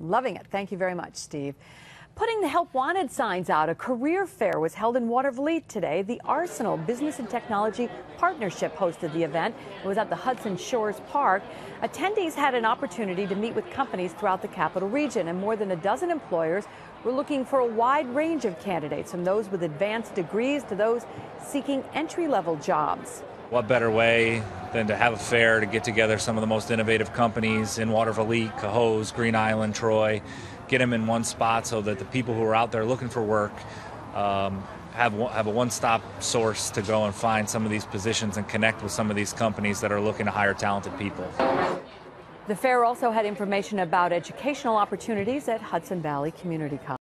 Loving it. Thank you very much, Steve. Putting the Help Wanted signs out, a career fair was held in Watervliet today. The Arsenal Business and Technology Partnership hosted the event. It was at the Hudson Shores Park. Attendees had an opportunity to meet with companies throughout the capital region, and more than a dozen employers were looking for a wide range of candidates, from those with advanced degrees to those seeking entry level jobs. What better way than to have a fair to get together some of the most innovative companies in Watervliet, Cohoes, Green Island, Troy, get them in one spot so that the people who are out there looking for work um, have have a one-stop source to go and find some of these positions and connect with some of these companies that are looking to hire talented people. The fair also had information about educational opportunities at Hudson Valley Community College.